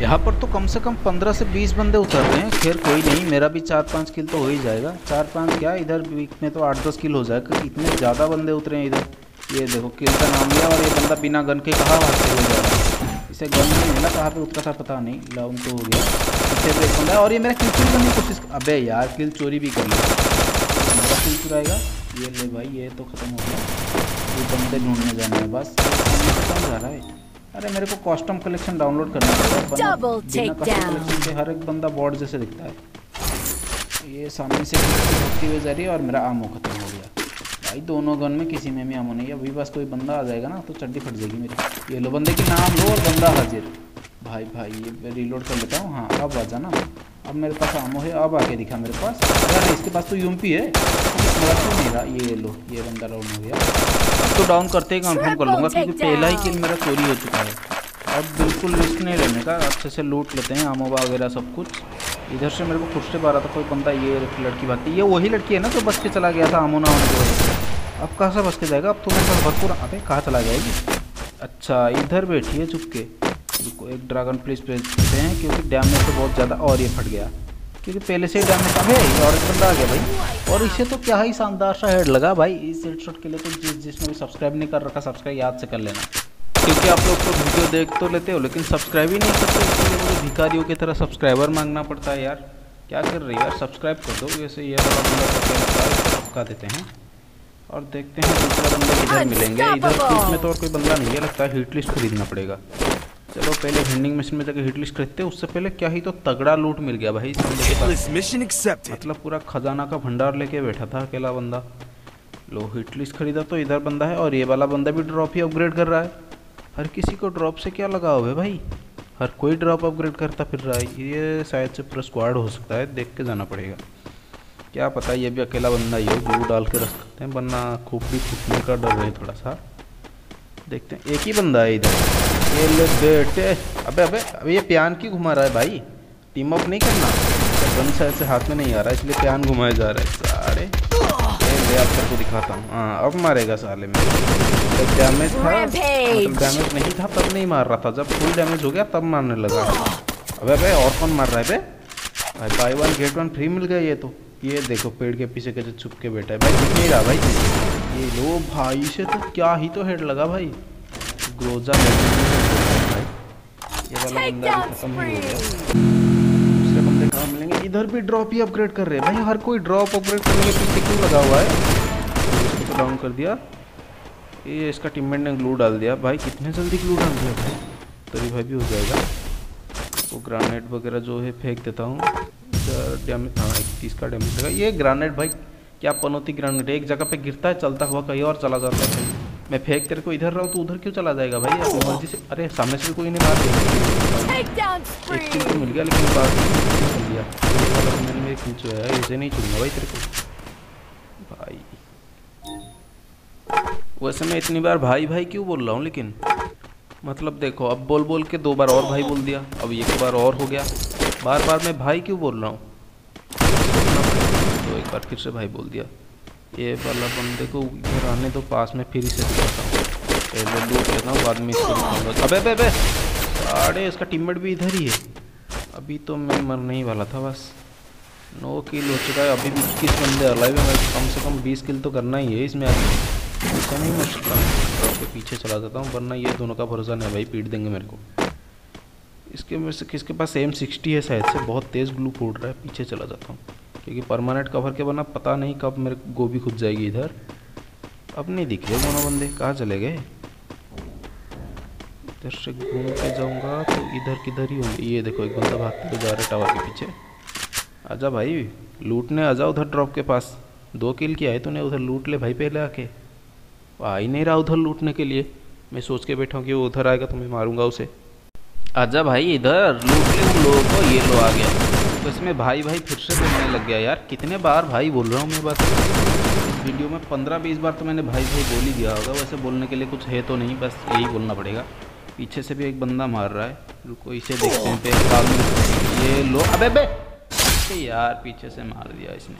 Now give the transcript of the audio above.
यहाँ पर तो कम से कम पंद्रह से बीस बंदे उतर रहे हैं। खैर, कोई नहीं, मेरा भी चार पाँच किल तो हो ही जाएगा। चार पाँच क्या, इधर वीक में तो आठ दस किल हो जाएगा इतने ज़्यादा बंदे उतरे हैं इधर। ये देखो, किल का नाम लिया और ये बंदा बिना गन के कहाँ भागते हुए जा रहा है? इसे गन नहीं मिला कहाँ पर उतरा था पता नहीं लाउन तो हो गया। पीछे पे बंदा है और ये मेरा किल चोरी करने की कोशिश अबे यार, किल चोरी भी कर मेरा किल चुराएगा। ये ले भाई, ये तो ख़त्म हो गया। ये बंदे ढूँढने जाना है, बस। अरे मेरे को कॉस्टम कलेक्शन डाउनलोड करना पड़ेगा. कलेक्शन के हर एक बंदा बॉर्ड जैसे दिखता है। ये सामने से हुई जा रही है और मेरा आमो खत्म हो गया। भाई दोनों गन में किसी में भी आमो नहीं है। अभी बस कोई बंदा आ जाएगा ना तो चड्डी फट जाएगी मेरी। ये लो बंदे की नाम लो और बंदा हाजिर। भाई भाई ये रिलोड कर लेता हूँ। हाँ अब आ जाना। अब मेरे पास आमो है अब आके दिखा मेरे पास। अरे इसके पास तो यूएमपी है। मेरा क्यों नहीं रहा। ये लो ये बंदा डाउन हो गया। तो डाउन करते ही कंफर्म कर लूँगा क्योंकि पहला ही किल मेरा चोरी हो चुका है। अब बिल्कुल रिस्क नहीं लेने का अच्छे से लूट लेते हैं आमोबा वगैरह सब कुछ। इधर से मेरे को खुद से रहा था कोई बंदा ये लड़की भागती ये वही लड़की है ना जो बस के चला गया था आमोना होने की वजह से। अब कहाँ से बस के जाएगा? अब तो मेरे पास भरपूर अबे कहाँ चला जाएगी? अच्छा इधर बैठी है चुप के एक ड्रैगन प्लीज़ भेजते हैं क्योंकि डैमेज तो बहुत ज़्यादा और ये फट गया। क्योंकि पहले से ही डैमेज अबे ये और एक बंदा आ गया भाई। और इसे तो क्या ही शानदार सा हेड लगा भाई। इस हेड शॉट के लिए तो जिस जिसने भी सब्सक्राइब नहीं कर रखा सब्सक्राइब याद से कर लेना। क्योंकि आप लोग तो वीडियो देख तो लेते हो लेकिन सब्सक्राइब ही नहीं करते इसके लिए मुझे भिखारियों की तरह सब्सक्राइबर मांगना पड़ता है यार। क्या कर रही है यार? सब्सक्राइब कर दो। वैसे ये वाला बंदा तो चिपका देते हैं। और देखते हैं दूसरा बंदा किधर मिलेंगे। इधर इसमें तो और कोई बंदा नहीं है लगता है हिट लिस्ट खरीदना पड़ेगा। चलो पहले वेंडिंग मशीन में जाकर हिट लिस्ट खरीदते हैं उससे पहले क्या ही तो तगड़ा लूट मिल गया भाई accepted. मतलब पूरा खजाना का भंडार लेके बैठा था अकेला बंदा। लो हिट लिस्ट खरीदा तो इधर बंदा है और ये वाला बंदा भी ड्रॉप ही अपग्रेड कर रहा है। हर किसी को ड्रॉप से क्या लगाव है भाई? हर कोई ड्रॉप अपग्रेड करता फिर रहा है। ये शायद से पूरा स्क्वाड हो सकता है देख के जाना पड़ेगा। क्या पता ये भी अकेला बंदा ही हो ग्लू डाल के रख सकते हैं वरना खोपड़ी फूटने का डर है थोड़ा सा। देखते हैं। एक ही बंदा है इधर। ये ले बेटे। अबे अबे अबे ये प्यान क्यों घुमा रहा है भाई? टीम अप नहीं करना। गन शायद से हाथ में नहीं आ रहा है इसलिए प्यान घुमाया जा रहा है। सारे। ये आप सबको दिखाता हूँ। हाँ अब मारेगा साले में। जब डैमेज था मतलब डैमेज नहीं था तब नहीं मार रहा था। जब फुल डैमेज हो गया तब मारने लगा। अबे अबे और कौन मार रहा है बे? भाई buy one get one free मिल गया ये तो। ये देखो पेड़ के पीछे कैसे छुप के बैठा है। भाई दिख नहीं रहा भाई? ये लो भाई से तो क्या ही तो हेड लगा भाई। ग्रोजा भाई। ये वाला बंदा भी खत्म ही हो गया दूसरे बंदे कहाँ मिलेंगे? इधर भी ड्रॉप ही अपग्रेड कर रहे हैं भाई। हर कोई ड्रॉप अपग्रेड करने के पीछे क्यों लगा हुआ है? इसको तो डाउन कर दिया। ये इसका टीममेट ने ग्लू डाल दिया। भाई कितने जल्दी ग्लू डाल दिया? भाई तो रिवाइव भी हो जाएगा। वो ग्रानेट वगैरह जो है फेंक देता हूँ। डैमेज हाँ इक्कीस का डैमेज लगा। ये ग्रानेट भाई क्या पनौती ग्राउंड है एक जगह पे गिरता है चलता हुआ कहीं और चला जाता है मैं फेंक तेरे को इधर रहा हूँ तो उधर क्यों चला जाएगा भाई? अपनी मर्ज़ी से। अरे सामने से भी कोई नहीं मार दिया एक किल तो मिल गया लेकिन बाद में चल दिया ये वाला तो मेरे खींचो है ऐसे नहीं चुनूँगा भाई तेरे को। भाई। वैसे मैं इतनी बार भाई भाई क्यों बोल रहा हूँ लेकिन? मतलब देखो अब बोल बोल के दो बार और भाई बोल दिया अब एक बार और हो गया। बार बार मैं भाई क्यों बोल रहा हूँ? तो एक बार फिर से भाई बोल दिया। ये वाला बंदे को इधर आने दो, पास में फिर से दिखाता हूँ। पहले लूट लेता हूँ बाद में अबे अबे अबे! अरे इसका टीममेट भी इधर ही है। अभी तो मैं मरने ही वाला था, बस। नो किल हो चुका है, अभी भी इक्कीस बंदे अलाइव है कम से कम बीस किल तो करना ही है इसमें। आगे ऐसा नहीं मैं ड्रॉप पीछे चला जाता हूँ, वरना ये दोनों का भरोसा नहीं भाई, पीट देंगे मेरे को। इसके में से किसके पास एम सिक्सटी है शायद से? बहुत तेज़ ग्लू फूट रहा है, पीछे चला जाता हूँ। क्योंकि परमानेंट कवर के बना पता नहीं कब मेरे गोभी खुद जाएगी इधर। अब नहीं दिख रहे दोनों बंदे कहाँ चले गए? इधर से घूम के जाऊँगा तो इधर किधर ही होंगे। ये देखो, एक बंदा भागते हुए जा रहा टावर के पीछे। आजा भाई, लूटने आजा उधर ड्रॉप के पास। दो किल किया है तूने उधर, लूट ले भाई पहले आके। आ ही नहीं रहा उधर लूटने के लिए। मैं सोच के बैठा हूँ कि वो उधर आएगा तो मैं मारूँगा उसे। आजा भाई इधर, लूट ले लोगों को, ये लो आ गया। तो इसमें भाई भाई फिर से बोलने लग गया यार। कितने बार भाई बोल रहा हूँ मैं बस इस वीडियो में पंद्रह बीस बार तो मैंने भाई भाई बोल ही दिया होगा। वैसे बोलने के लिए कुछ है तो नहीं बस यही बोलना पड़ेगा। पीछे से भी एक बंदा मार रहा है। रुको इसे देखते हैं। ये लो। अबे बे यार पीछे से मार दिया इसने।